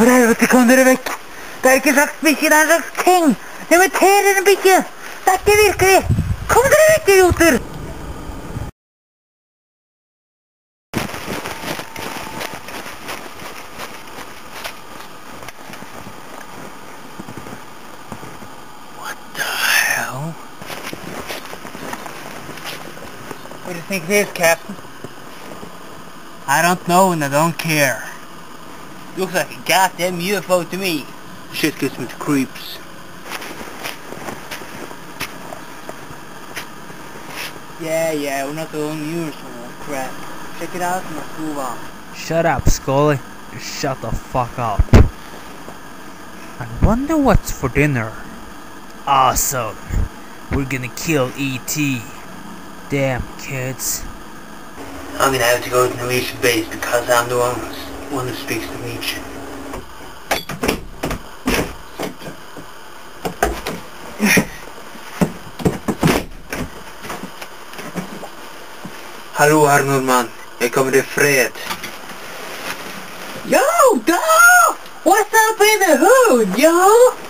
Kom dere vekk! Det slags det en slags ting! Inviterer en! Det virkelig! Kom dere vekk, idioter! What the hell? What do you think it is, Captain? I don't know and I don't care. Looks like a goddamn UFO to me. Shit gives me the creeps. Yeah, yeah, we're not the only universe or that crap. Check it out and let's move on. Shut up, Scully. Shut the fuck up. I wonder what's for dinner. Awesome. We're gonna kill E.T. Damn, kids. I'm gonna have to go to the Norwegian base because I'm the one, one who speaks Norwegian. Hallå herr Norman, jag kommer i fred. Yo, dog! What's up in the hood, yo?